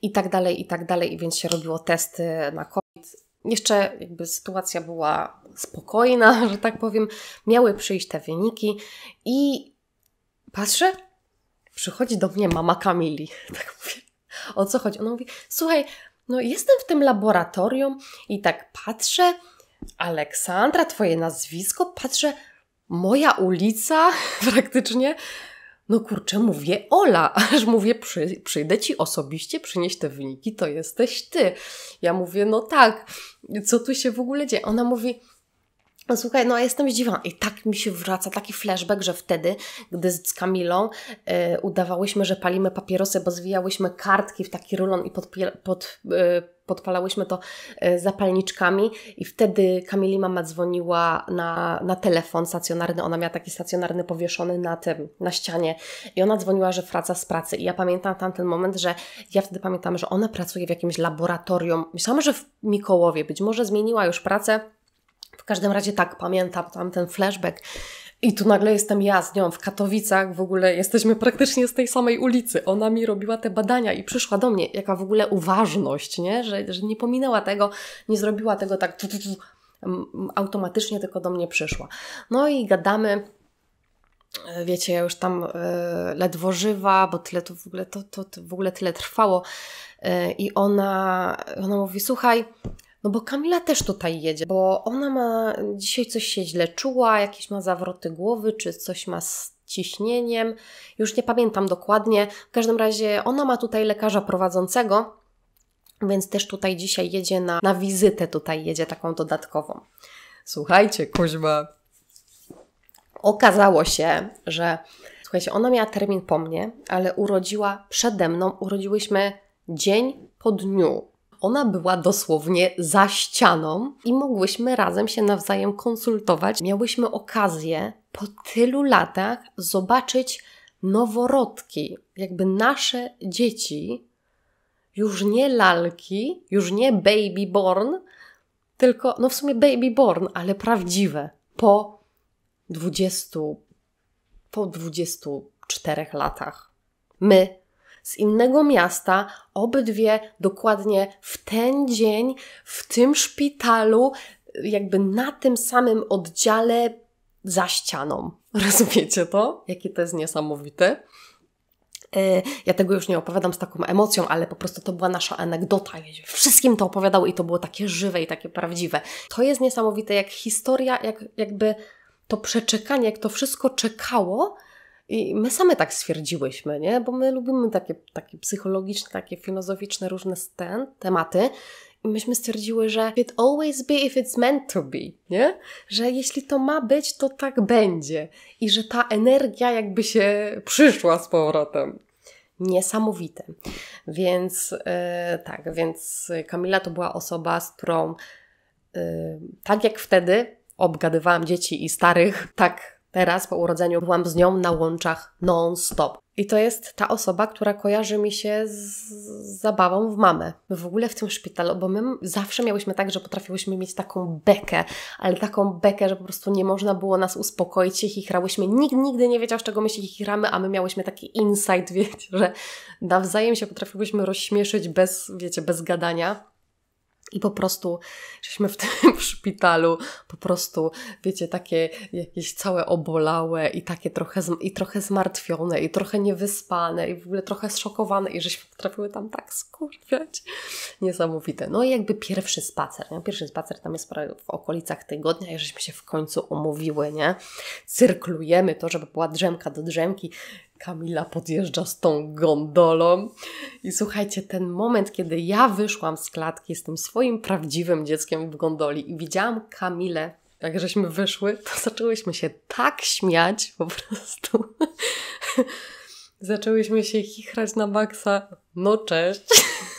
i tak dalej, i tak dalej, i więc się robiło testy na COVID. Jeszcze jakby sytuacja była spokojna, że tak powiem. Miały przyjść te wyniki i Patrzę, przychodzi do mnie mama Kamili. Tak mówię, o co chodzi? Ona mówi, słuchaj, no jestem w tym laboratorium i tak patrzę, Aleksandra, twoje nazwisko, patrzę, moja ulica praktycznie. No kurczę, mówię Ola, aż mówię, przy, przyjdę ci osobiście przynieść te wyniki, to jesteś ty. Ja mówię, no tak, co tu się w ogóle dzieje? Ona mówi, no słuchaj, no jestem zdziwiona. I tak mi się wraca taki flashback, że wtedy, gdy z Kamilą y, udawałyśmy, że palimy papierosy, bo zwijałyśmy kartki w taki rulon i podpie, pod, y, podpalałyśmy to y, zapalniczkami. I wtedy Kamili mama dzwoniła na, na telefon stacjonarny, ona miała taki stacjonarny powieszony na tym, na ścianie. I ona dzwoniła, że wraca z pracy. I ja pamiętam tamten moment, że ja wtedy pamiętam, że ona pracuje w jakimś laboratorium, myślałam, że w Mikołowie, być może zmieniła już pracę, każdym razie tak, pamiętam tam ten flashback. I tu nagle jestem ja z nią w Katowicach, w ogóle jesteśmy praktycznie z tej samej ulicy. Ona mi robiła te badania i przyszła do mnie. Jaka w ogóle uważność, nie? Że, że nie pominęła tego, nie zrobiła tego tak tu, tu, tu, automatycznie, tylko do mnie przyszła. No i gadamy. Wiecie, ja już tam y, ledwo żywa, bo tyle to w ogóle, to, to, to w ogóle tyle trwało. Y, I ona, ona mówi: Słuchaj, no bo Kamila też tutaj jedzie, bo ona ma dzisiaj coś się źle czuła, jakieś ma zawroty głowy, czy coś ma z ciśnieniem. Już nie pamiętam dokładnie. W każdym razie ona ma tutaj lekarza prowadzącego, więc też tutaj dzisiaj jedzie na, na wizytę, tutaj jedzie taką dodatkową. Słuchajcie, Kuźma. Okazało się, że słuchajcie, ona miała termin po mnie, ale urodziła przede mną, urodziłyśmy dzień po dniu. Ona była dosłownie za ścianą i mogłyśmy razem się nawzajem konsultować. Miałyśmy okazję po tylu latach zobaczyć noworodki, jakby nasze dzieci, już nie lalki, już nie baby born, tylko, no w sumie baby born, ale prawdziwe, po 20, po 24 latach. My z innego miasta, obydwie dokładnie w ten dzień, w tym szpitalu, jakby na tym samym oddziale za ścianą. Rozumiecie to? Jakie to jest niesamowite. E, ja tego już nie opowiadam z taką emocją, ale po prostu to była nasza anegdota. Wszystkim to opowiadał i to było takie żywe i takie prawdziwe. To jest niesamowite, jak historia, jak, jakby to przeczekanie, jak to wszystko czekało i my same tak stwierdziłyśmy, nie? Bo my lubimy takie, takie psychologiczne, takie filozoficzne różne ten, tematy. I myśmy stwierdziły, że it always be if it's meant to be, nie? Że jeśli to ma być, to tak będzie. I że ta energia jakby się przyszła z powrotem. Niesamowite. Więc yy, tak, więc Kamila to była osoba, z którą yy, tak jak wtedy obgadywałam dzieci i starych, tak Teraz po urodzeniu byłam z nią na łączach non-stop. I to jest ta osoba, która kojarzy mi się z zabawą w mamę. My w ogóle w tym szpitalu, bo my zawsze miałyśmy tak, że potrafiłyśmy mieć taką bekę, ale taką bekę, że po prostu nie można było nas uspokoić, się chichrałyśmy. Nikt nigdy nie wiedział, z czego my się chichramy, a my miałyśmy taki insight, wiecie, że nawzajem się potrafiłyśmy rozśmieszyć bez, wiecie, bez gadania. I po prostu żeśmy w tym szpitalu, po prostu, wiecie, takie jakieś całe obolałe i takie trochę, i trochę zmartwione i trochę niewyspane i w ogóle trochę zszokowane i żeśmy potrafiły tam tak skurwiać. Niesamowite. No i jakby pierwszy spacer, nie? Pierwszy spacer tam jest w okolicach tygodnia i żeśmy się w końcu umówiły, nie? Cyrklujemy to, żeby była drzemka do drzemki. Kamila podjeżdża z tą gondolą. I słuchajcie, ten moment, kiedy ja wyszłam z klatki z tym swoim prawdziwym dzieckiem w gondoli i widziałam Kamilę, jak żeśmy wyszły, to zaczęłyśmy się tak śmiać po prostu. Zaczęłyśmy się chichrać na maksa. No cześć.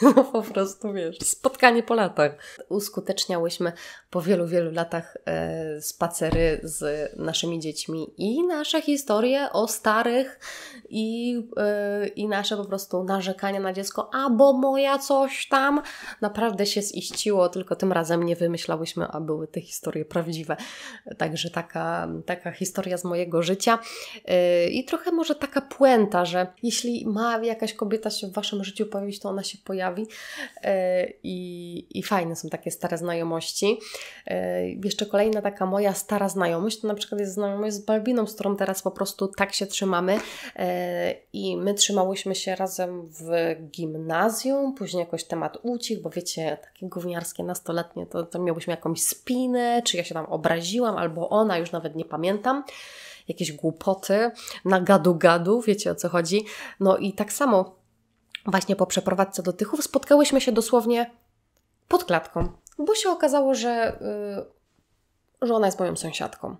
No po prostu wiesz, spotkanie po latach. Uskuteczniałyśmy po wielu, wielu latach e, spacery z naszymi dziećmi i nasze historie o starych i, e, i nasze po prostu narzekania na dziecko, a bo moja coś tam naprawdę się ziściło, tylko tym razem nie wymyślałyśmy, a były te historie prawdziwe. Także taka, taka historia z mojego życia e, i trochę może taka puenta, że jeśli ma jakaś kobieta się w Waszym życiu pojawić, to ona się pojawi e, i, i fajne są takie stare znajomości. E, jeszcze kolejna taka moja stara znajomość, to na przykład jest znajomość z Balbiną, z którą teraz po prostu tak się trzymamy e, i my trzymałyśmy się razem w gimnazjum, później jakoś temat ucichł, bo wiecie, takie gówniarskie nastoletnie, to, to miałyśmy jakąś spinę, czy ja się tam obraziłam, albo ona, już nawet nie pamiętam jakieś głupoty, na gadu-gadu, wiecie o co chodzi. No i tak samo właśnie po przeprowadzce do Tychów spotkałyśmy się dosłownie pod klatką, bo się okazało, że yy, że ona jest moją sąsiadką.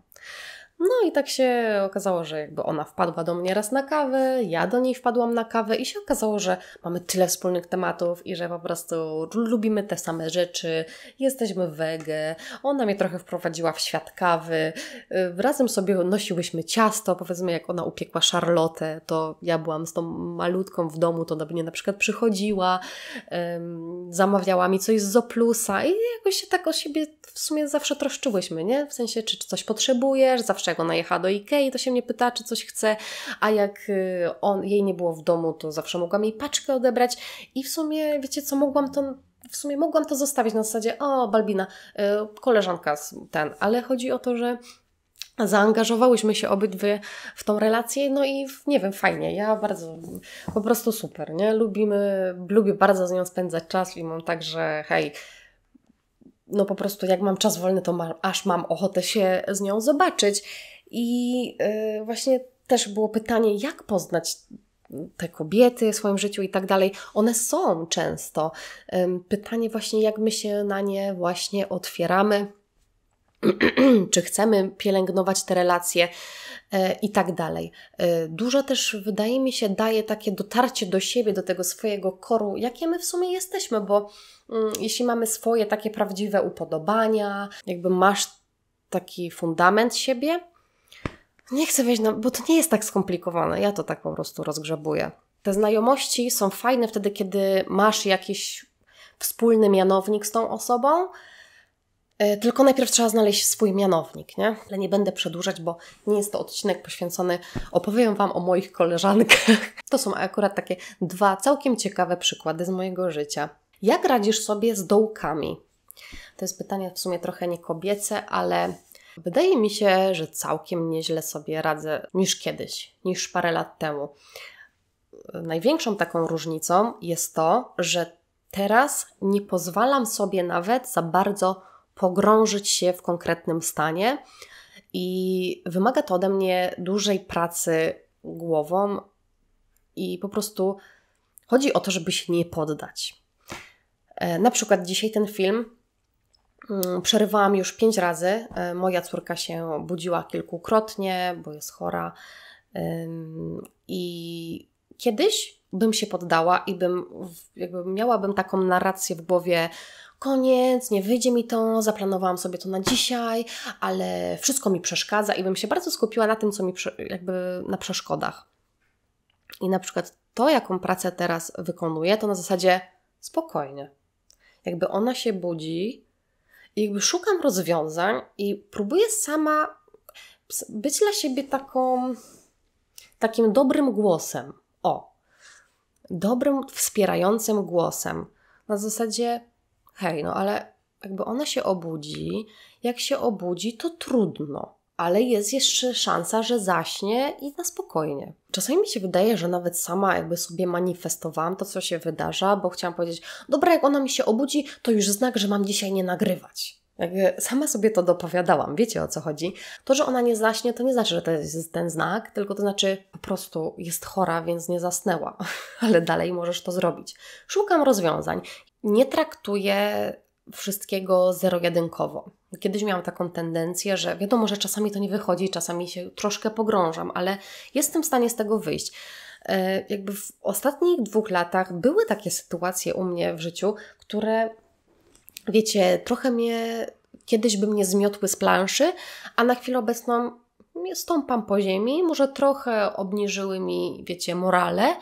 No i tak się okazało, że jakby ona wpadła do mnie raz na kawę, ja do niej wpadłam na kawę i się okazało, że mamy tyle wspólnych tematów i że po prostu lubimy te same rzeczy, jesteśmy wege, ona mnie trochę wprowadziła w świat kawy, y, razem sobie nosiłyśmy ciasto, powiedzmy jak ona upiekła szarlotę, to ja byłam z tą malutką w domu, to do mnie na przykład przychodziła, zamawiała mi coś z Zoplusa i jakoś się tak o siebie w sumie zawsze troszczyłyśmy, nie? W sensie, czy coś potrzebujesz, zawsze jak ona jechała do Ikei, to się mnie pyta, czy coś chce, a jak y, on, jej nie było w domu, to zawsze mogłam jej paczkę odebrać i w sumie, wiecie co, mogłam to w sumie mogłam to zostawić na zasadzie, o Balbina, y, koleżanka ten, ale chodzi o to, że zaangażowałyśmy się obydwie w tą relację, no i nie wiem, fajnie, ja bardzo, po prostu super, nie? Lubimy, lubię bardzo z nią spędzać czas i mam tak, że hej, no po prostu jak mam czas wolny, to ma, aż mam ochotę się z nią zobaczyć. I yy, właśnie też było pytanie, jak poznać te kobiety w swoim życiu i tak dalej. One są często. Yy, pytanie właśnie, jak my się na nie właśnie otwieramy. czy chcemy pielęgnować te relacje e, i tak dalej. E, dużo też wydaje mi się daje takie dotarcie do siebie, do tego swojego koru, jakie my w sumie jesteśmy, bo mm, jeśli mamy swoje takie prawdziwe upodobania, jakby masz taki fundament siebie, nie chcę wejść na, bo to nie jest tak skomplikowane, ja to tak po prostu rozgrzebuję. Te znajomości są fajne wtedy, kiedy masz jakiś wspólny mianownik z tą osobą, tylko najpierw trzeba znaleźć swój mianownik, nie? Ale nie będę przedłużać, bo nie jest to odcinek poświęcony. Opowiem Wam o moich koleżankach. To są akurat takie dwa całkiem ciekawe przykłady z mojego życia. Jak radzisz sobie z dołkami? To jest pytanie w sumie trochę nie kobiece, ale wydaje mi się, że całkiem nieźle sobie radzę niż kiedyś, niż parę lat temu. Największą taką różnicą jest to, że teraz nie pozwalam sobie nawet za bardzo pogrążyć się w konkretnym stanie i wymaga to ode mnie dużej pracy głową i po prostu chodzi o to, żeby się nie poddać. E, na przykład dzisiaj ten film mm, przerywałam już pięć razy. E, moja córka się budziła kilkukrotnie, bo jest chora. I kiedyś bym się poddała i bym, jakby miałabym taką narrację w głowie, koniec, nie wyjdzie mi to, zaplanowałam sobie to na dzisiaj, ale wszystko mi przeszkadza i bym się bardzo skupiła na tym, co mi jakby na przeszkodach. I na przykład to, jaką pracę teraz wykonuję, to na zasadzie spokojnie. Jakby ona się budzi i jakby szukam rozwiązań i próbuję sama być dla siebie taką, takim dobrym głosem. O, dobrym, wspierającym głosem. Na zasadzie hej, no ale jakby ona się obudzi, jak się obudzi, to trudno, ale jest jeszcze szansa, że zaśnie i na spokojnie. Czasami mi się wydaje, że nawet sama jakby sobie manifestowałam to, co się wydarza, bo chciałam powiedzieć, dobra, jak ona mi się obudzi, to już znak, że mam dzisiaj nie nagrywać. Jakby sama sobie to dopowiadałam, wiecie o co chodzi. To, że ona nie zaśnie, to nie znaczy, że to jest ten znak, tylko to znaczy po prostu jest chora, więc nie zasnęła, ale dalej możesz to zrobić. Szukam rozwiązań nie traktuję wszystkiego zero-jedynkowo. Kiedyś miałam taką tendencję, że wiadomo, że czasami to nie wychodzi, czasami się troszkę pogrążam, ale jestem w stanie z tego wyjść. E, jakby w ostatnich dwóch latach były takie sytuacje u mnie w życiu, które, wiecie, trochę mnie kiedyś by mnie zmiotły z planszy, a na chwilę obecną stąpam po ziemi, może trochę obniżyły mi, wiecie, morale,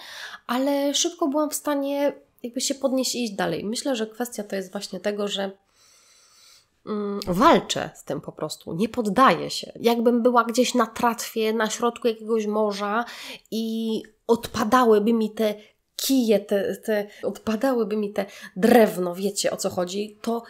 ale szybko byłam w stanie jakby się podnieść i iść dalej. Myślę, że kwestia to jest właśnie tego, że mm, walczę z tym po prostu, nie poddaję się. Jakbym była gdzieś na tratwie, na środku jakiegoś morza i odpadałyby mi te kije, te, te, odpadałyby mi te drewno, wiecie o co chodzi, to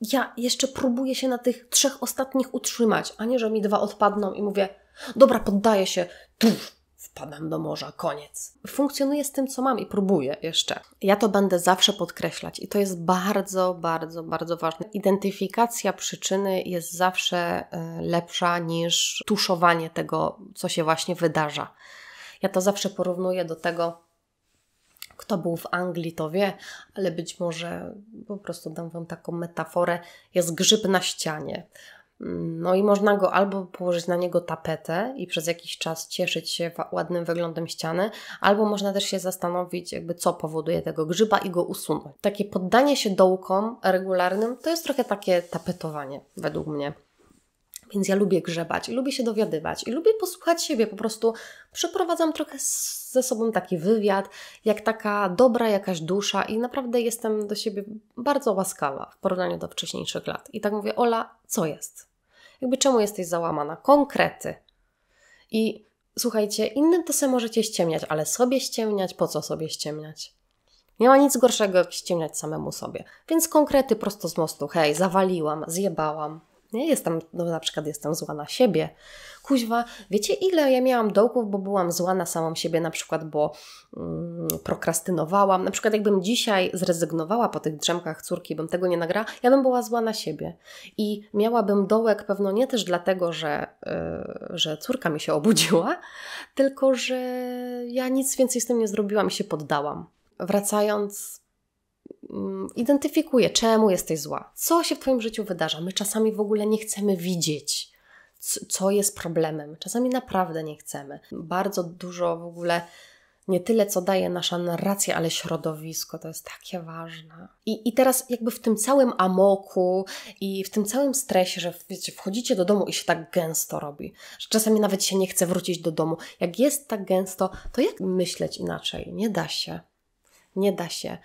ja jeszcze próbuję się na tych trzech ostatnich utrzymać, a nie, że mi dwa odpadną i mówię, dobra, poddaję się, tuf, wpadam do morza, koniec. Funkcjonuję z tym, co mam i próbuję jeszcze. Ja to będę zawsze podkreślać i to jest bardzo, bardzo, bardzo ważne. Identyfikacja przyczyny jest zawsze e, lepsza niż tuszowanie tego, co się właśnie wydarza. Ja to zawsze porównuję do tego, kto był w Anglii, to wie, ale być może po prostu dam Wam taką metaforę. Jest grzyb na ścianie. No i można go albo położyć na niego tapetę i przez jakiś czas cieszyć się ładnym wyglądem ściany, albo można też się zastanowić, jakby co powoduje tego grzyba i go usunąć. Takie poddanie się dołkom regularnym to jest trochę takie tapetowanie, według mnie. Więc ja lubię grzebać, lubię się dowiadywać i lubię posłuchać siebie. Po prostu przeprowadzam trochę ze sobą taki wywiad, jak taka dobra jakaś dusza i naprawdę jestem do siebie bardzo łaskawa w porównaniu do wcześniejszych lat. I tak mówię, Ola, co jest? Jakby czemu jesteś załamana? Konkrety. I słuchajcie, innym to sobie możecie ściemniać, ale sobie ściemniać, po co sobie ściemniać? Nie ma nic gorszego, jak ściemniać samemu sobie. Więc konkrety prosto z mostu. Hej, zawaliłam, zjebałam, nie jestem, no na przykład jestem zła na siebie. Kuźwa, wiecie ile ja miałam dołków, bo byłam zła na samą siebie, na przykład, bo mm, prokrastynowałam. Na przykład jakbym dzisiaj zrezygnowała po tych drzemkach córki, bym tego nie nagrała, ja bym była zła na siebie. I miałabym dołek pewno nie też dlatego, że, yy, że córka mi się obudziła, tylko że ja nic więcej z tym nie zrobiłam i się poddałam. Wracając identyfikuje, czemu jesteś zła, co się w Twoim życiu wydarza. My czasami w ogóle nie chcemy widzieć, co jest problemem. Czasami naprawdę nie chcemy. Bardzo dużo w ogóle nie tyle, co daje nasza narracja, ale środowisko. To jest takie ważne. I, I teraz, jakby w tym całym amoku i w tym całym stresie, że wiecie, wchodzicie do domu i się tak gęsto robi, że czasami nawet się nie chce wrócić do domu. Jak jest tak gęsto, to jak myśleć inaczej? Nie da się. Nie da się.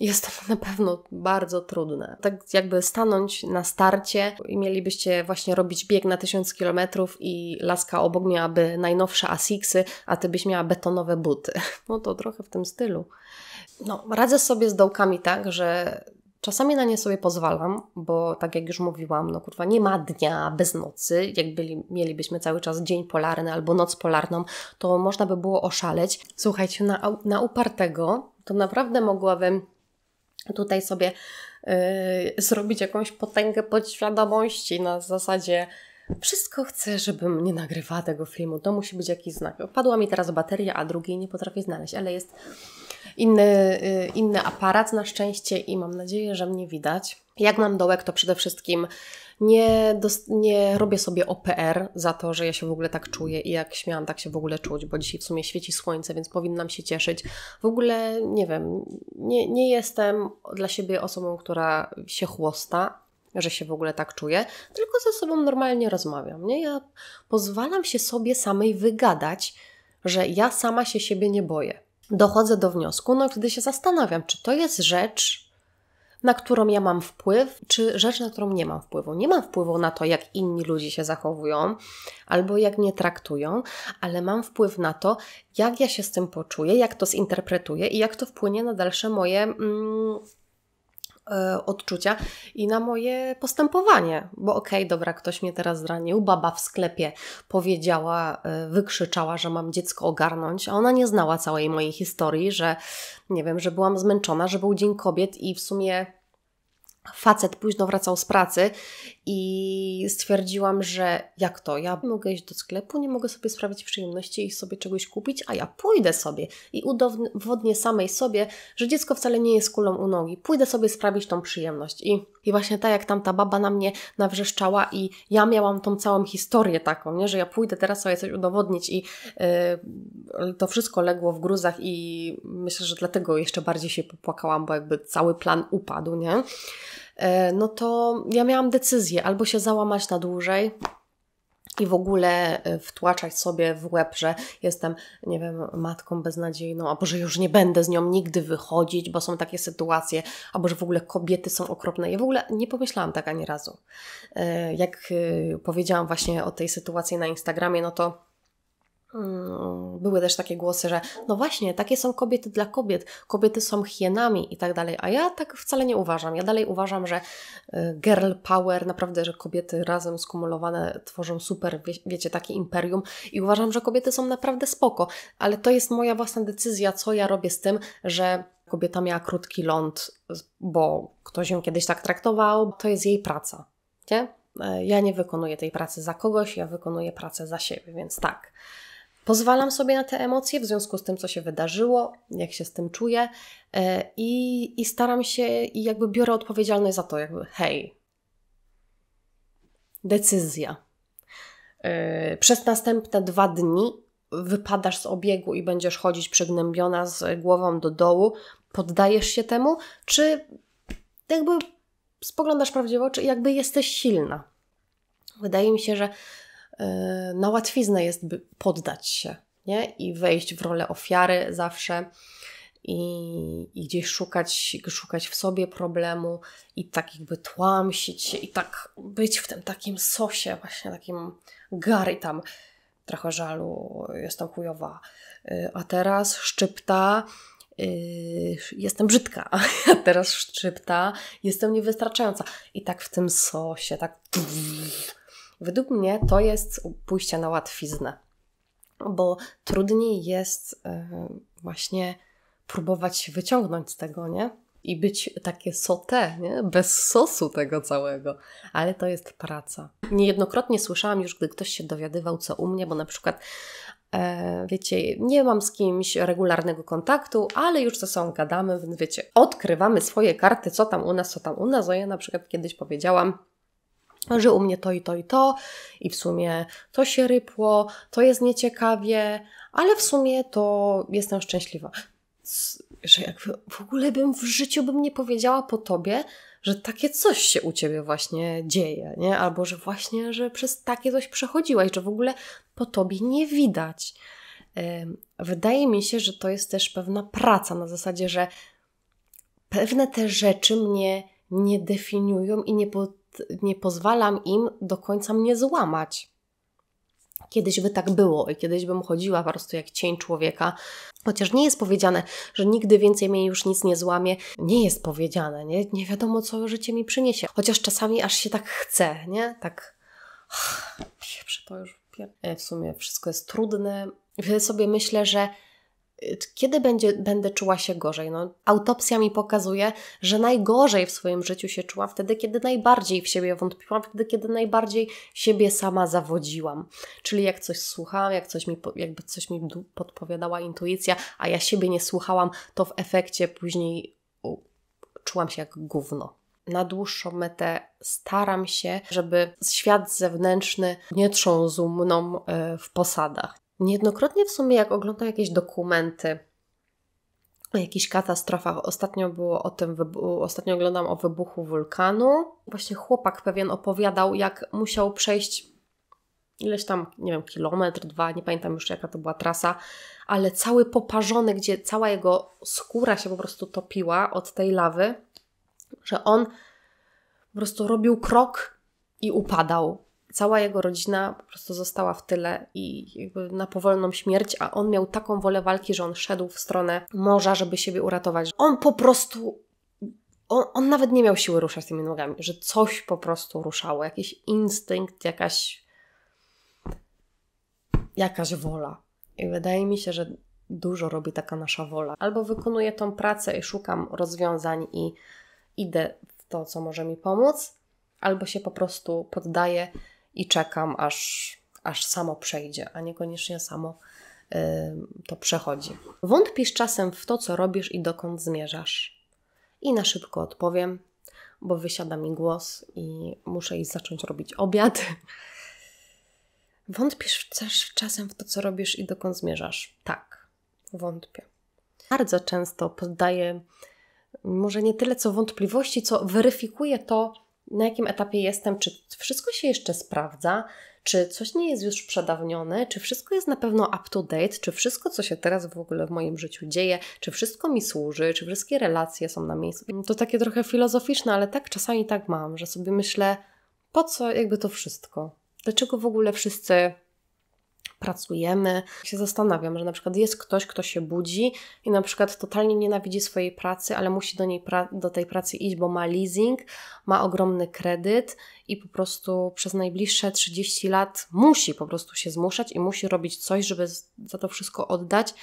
Jest to na pewno bardzo trudne. Tak jakby stanąć na starcie i mielibyście właśnie robić bieg na 1000 km i laska obok miałaby najnowsze Asicsy, a ty byś miała betonowe buty. No to trochę w tym stylu. No, radzę sobie z dołkami tak, że Czasami na nie sobie pozwalam, bo tak jak już mówiłam, no kurwa, nie ma dnia bez nocy. Jak byli, mielibyśmy cały czas dzień polarny albo noc polarną, to można by było oszaleć. Słuchajcie, na, na upartego to naprawdę mogłabym tutaj sobie yy, zrobić jakąś potęgę podświadomości na zasadzie wszystko chcę, żebym nie nagrywała tego filmu. To musi być jakiś znak. Padła mi teraz bateria, a drugiej nie potrafię znaleźć, ale jest inny, yy, inny aparat na szczęście i mam nadzieję, że mnie widać. Jak mam dołek, to przede wszystkim nie, nie robię sobie OPR za to, że ja się w ogóle tak czuję i jak śmiałam tak się w ogóle czuć, bo dzisiaj w sumie świeci słońce, więc powinnam się cieszyć. W ogóle nie wiem, nie, nie jestem dla siebie osobą, która się chłosta, że się w ogóle tak czuję, tylko ze sobą normalnie rozmawiam. Nie? Ja pozwalam się sobie samej wygadać, że ja sama się siebie nie boję. Dochodzę do wniosku, no wtedy się zastanawiam, czy to jest rzecz, na którą ja mam wpływ, czy rzecz, na którą nie mam wpływu. Nie mam wpływu na to, jak inni ludzie się zachowują albo jak mnie traktują, ale mam wpływ na to, jak ja się z tym poczuję, jak to zinterpretuję i jak to wpłynie na dalsze moje. Mm, odczucia i na moje postępowanie. Bo okej, okay, dobra, ktoś mnie teraz zranił, baba w sklepie powiedziała, e, wykrzyczała, że mam dziecko ogarnąć, a ona nie znała całej mojej historii, że nie wiem, że byłam zmęczona, że był Dzień Kobiet i w sumie facet późno wracał z pracy i stwierdziłam, że jak to, ja mogę iść do sklepu, nie mogę sobie sprawić przyjemności i sobie czegoś kupić, a ja pójdę sobie i udowodnię samej sobie, że dziecko wcale nie jest kulą u nogi. Pójdę sobie sprawić tą przyjemność. I, i właśnie tak jak tamta baba na mnie nawrzeszczała i ja miałam tą całą historię taką, nie? że ja pójdę teraz sobie coś udowodnić i yy, to wszystko legło w gruzach i myślę, że dlatego jeszcze bardziej się popłakałam, bo jakby cały plan upadł, nie? E, no to ja miałam decyzję albo się załamać na dłużej, i w ogóle e, wtłaczać sobie w łeb, że jestem, nie wiem, matką beznadziejną, albo że już nie będę z nią nigdy wychodzić, bo są takie sytuacje, albo że w ogóle kobiety są okropne. Ja w ogóle nie pomyślałam tak ani razu. E, jak powiedziałam właśnie o tej sytuacji na Instagramie, no to były też takie głosy, że no właśnie, takie są kobiety dla kobiet, kobiety są hienami i tak dalej, a ja tak wcale nie uważam. Ja dalej uważam, że y, girl power, naprawdę, że kobiety razem skumulowane tworzą super, wie, wiecie, takie imperium i uważam, że kobiety są naprawdę spoko, ale to jest moja własna decyzja, co ja robię z tym, że kobieta miała krótki ląd, bo ktoś ją kiedyś tak traktował, to jest jej praca, nie? E, ja nie wykonuję tej pracy za kogoś, ja wykonuję pracę za siebie, więc tak. Pozwalam sobie na te emocje w związku z tym, co się wydarzyło, jak się z tym czuję e, i, i staram się i jakby biorę odpowiedzialność za to, jakby hej, decyzja. Yy, przez następne dwa dni wypadasz z obiegu i będziesz chodzić przygnębiona z głową do dołu, poddajesz się temu, czy jakby spoglądasz prawdziwie czy jakby jesteś silna. Wydaje mi się, że na łatwiznę jest poddać się nie? i wejść w rolę ofiary zawsze i, i gdzieś szukać, szukać w sobie problemu i tak jakby tłamsić się i tak być w tym takim sosie, właśnie takim gary tam trochę żalu, jestem chujowa. Y, a teraz szczypta, yy, jestem brzydka, a teraz szczypta, jestem niewystarczająca. I tak w tym sosie, tak. Według mnie to jest pójście na łatwiznę, bo trudniej jest yy, właśnie próbować się wyciągnąć z tego, nie? I być takie sote, nie? Bez sosu tego całego. Ale to jest praca. Niejednokrotnie słyszałam już, gdy ktoś się dowiadywał, co u mnie, bo na przykład E, wiecie, nie mam z kimś regularnego kontaktu, ale już ze sobą gadamy, więc wiecie, odkrywamy swoje karty, co tam u nas, co tam u nas. O ja na przykład kiedyś powiedziałam, że u mnie to i to i to i w sumie to się rypło, to jest nieciekawie, ale w sumie to jestem szczęśliwa że jakby w ogóle bym w życiu bym nie powiedziała po tobie, że takie coś się u ciebie właśnie dzieje, nie? Albo że właśnie, że przez takie coś przechodziłaś, że w ogóle po tobie nie widać. Wydaje mi się, że to jest też pewna praca na zasadzie, że pewne te rzeczy mnie nie definiują i nie, po, nie pozwalam im do końca mnie złamać. Kiedyś by tak było i kiedyś bym chodziła po prostu jak cień człowieka. Chociaż nie jest powiedziane, że nigdy więcej mnie już nic nie złamie. Nie jest powiedziane, nie? Nie wiadomo, co życie mi przyniesie. Chociaż czasami aż się tak chce, nie? Tak... Pieprze, to już... W sumie wszystko jest trudne. Wtedy sobie myślę, że kiedy będzie, będę czuła się gorzej? No, autopsja mi pokazuje, że najgorzej w swoim życiu się czułam wtedy, kiedy najbardziej w siebie wątpiłam, wtedy, kiedy najbardziej siebie sama zawodziłam. Czyli jak coś słuchałam, jak coś mi, jakby coś mi podpowiadała intuicja, a ja siebie nie słuchałam, to w efekcie później u, czułam się jak gówno. Na dłuższą metę staram się, żeby świat zewnętrzny nie trząsł mną e, w posadach. Niejednokrotnie w sumie, jak oglądam jakieś dokumenty o jakichś katastrofach, ostatnio było o tym, ostatnio oglądam o wybuchu wulkanu. Właśnie chłopak pewien opowiadał, jak musiał przejść ileś tam, nie wiem, kilometr, dwa, nie pamiętam już jaka to była trasa, ale cały poparzony, gdzie cała jego skóra się po prostu topiła od tej lawy, że on po prostu robił krok i upadał cała jego rodzina po prostu została w tyle i jakby na powolną śmierć, a on miał taką wolę walki, że on szedł w stronę morza, żeby siebie uratować. On po prostu on, on, nawet nie miał siły ruszać tymi nogami, że coś po prostu ruszało, jakiś instynkt, jakaś jakaś wola. I wydaje mi się, że dużo robi taka nasza wola. Albo wykonuję tą pracę i szukam rozwiązań i idę w to, co może mi pomóc, albo się po prostu poddaję i czekam, aż, aż samo przejdzie, a niekoniecznie samo y, to przechodzi. Wątpisz czasem w to, co robisz i dokąd zmierzasz. I na szybko odpowiem, bo wysiada mi głos i muszę iść zacząć robić obiad. Wątpisz też czasem w to, co robisz i dokąd zmierzasz? Tak, wątpię. Bardzo często poddaję może nie tyle co wątpliwości, co weryfikuję to, na jakim etapie jestem, czy wszystko się jeszcze sprawdza, czy coś nie jest już przedawnione, czy wszystko jest na pewno up to date, czy wszystko, co się teraz w ogóle w moim życiu dzieje, czy wszystko mi służy, czy wszystkie relacje są na miejscu. To takie trochę filozoficzne, ale tak czasami tak mam, że sobie myślę, po co jakby to wszystko? Dlaczego w ogóle wszyscy pracujemy. Się zastanawiam, że na przykład jest ktoś, kto się budzi i na przykład totalnie nienawidzi swojej pracy, ale musi do, niej do tej pracy iść, bo ma leasing, ma ogromny kredyt i po prostu przez najbliższe 30 lat musi po prostu się zmuszać i musi robić coś, żeby za to wszystko oddać,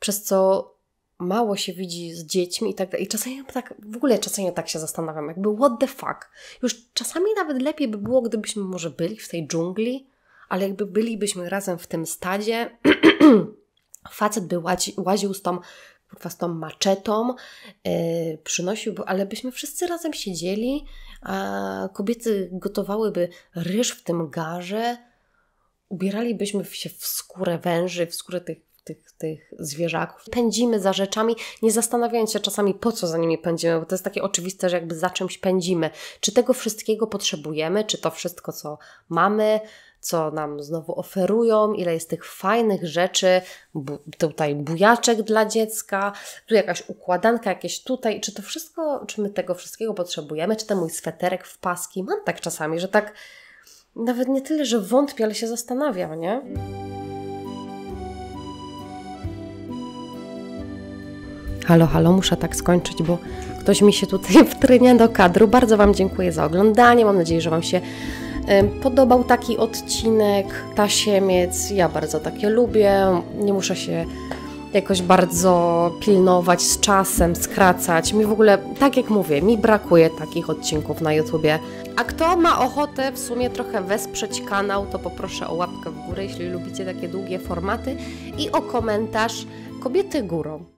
przez co mało się widzi z dziećmi i tak dalej. I czasami tak, w ogóle czasami tak się zastanawiam, jakby what the fuck. Już czasami nawet lepiej by było, gdybyśmy może byli w tej dżungli, ale jakby bylibyśmy razem w tym stadzie, facet by łazi, łaził z tą z tą maczetą yy, przynosił, ale byśmy wszyscy razem siedzieli, a kobiety gotowałyby ryż w tym garze, ubieralibyśmy się w skórę węży, w skórę tych, tych, tych zwierzaków. Pędzimy za rzeczami, nie zastanawiając się czasami po co za nimi pędzimy, bo to jest takie oczywiste, że jakby za czymś pędzimy. Czy tego wszystkiego potrzebujemy, czy to wszystko, co mamy, co nam znowu oferują, ile jest tych fajnych rzeczy, bu tutaj bujaczek dla dziecka, tu jakaś układanka, jakieś tutaj, czy to wszystko, czy my tego wszystkiego potrzebujemy, czy ten mój sweterek w paski, mam tak czasami, że tak nawet nie tyle, że wątpię, ale się zastanawiam, nie? Halo, halo, muszę tak skończyć, bo ktoś mi się tutaj wtrynia do kadru. Bardzo Wam dziękuję za oglądanie. Mam nadzieję, że Wam się podobał taki odcinek Tasiemiec. Ja bardzo takie lubię. Nie muszę się jakoś bardzo pilnować z czasem, skracać. Mi w ogóle, tak jak mówię, mi brakuje takich odcinków na YouTubie. A kto ma ochotę w sumie trochę wesprzeć kanał, to poproszę o łapkę w górę, jeśli lubicie takie długie formaty i o komentarz Kobiety Górą.